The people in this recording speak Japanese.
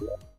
you